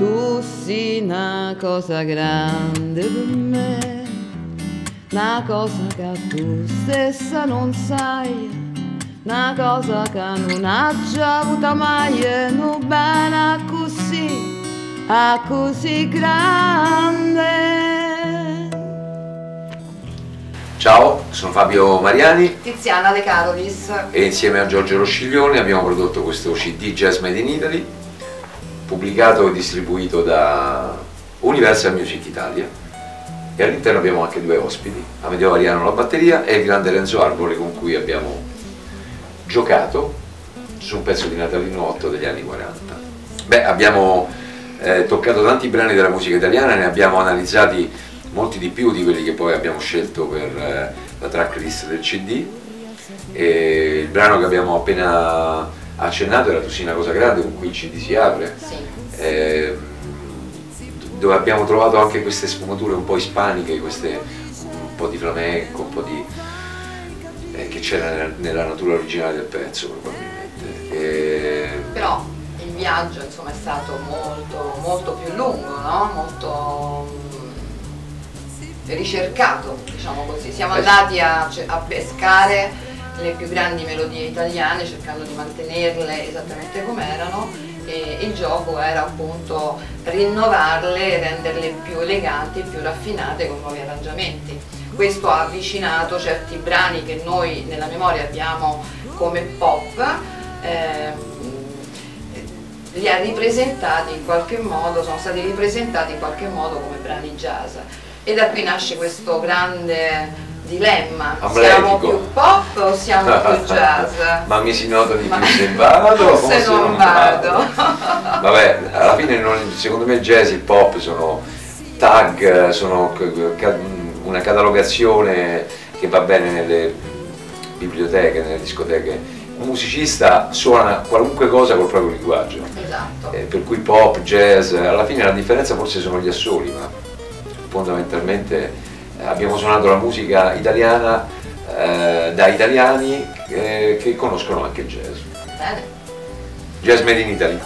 così una cosa grande per me, una cosa che tu stessa non sai, una cosa che non ha già avuto mai, e non bene così, a così grande. Ciao, sono Fabio Mariani Tiziana De Carolis. e insieme a Giorgio Rosciglione abbiamo prodotto questo CD Jazz Made in Italy, pubblicato e distribuito da Universal Music Italia e all'interno abbiamo anche due ospiti, Amedeo Variano alla batteria e il grande Renzo Arbore con cui abbiamo giocato su un pezzo di Natalino 8 degli anni 40. Beh, abbiamo eh, toccato tanti brani della musica italiana, ne abbiamo analizzati molti di più di quelli che poi abbiamo scelto per eh, la tracklist del CD. E il brano che abbiamo appena accennato era Tu sei una cosa grande, con cui il CD si apre, Sì. eh, dove abbiamo trovato anche queste sfumature un po' ispaniche, queste, un po' di flamenco, un po' di... eh, che c'era nella, nella natura originale del pezzo probabilmente. E- Però il viaggio insomma è stato molto, molto più lungo, no? Molto mm, ricercato, diciamo così. Siamo Eh. andati a, ce- a pescare le più grandi melodie italiane cercando di mantenerle esattamente come erano e il gioco era appunto rinnovarle e renderle più eleganti, più raffinate con nuovi arrangiamenti. Questo ha avvicinato certi brani che noi nella memoria abbiamo come pop, ehm, li ha ripresentati in qualche modo, sono stati ripresentati in qualche modo come brani jazz. E da qui nasce questo grande dilemma, siamo Amletico. più pop o siamo più jazz? Ma mi si nota di più se vado o se non vado. Vabbè, alla fine non- secondo me il jazz e il pop sono tag, sono una catalogazione che va bene nelle biblioteche, nelle discoteche. Un musicista suona qualunque cosa col proprio linguaggio, Esatto. eh, per cui pop, jazz, alla fine la differenza forse sono gli assoli, ma fondamentalmente eh, abbiamo suonato la musica italiana eh, da italiani eh, che conoscono anche il jazz. Bene. Jazz Made in Italy.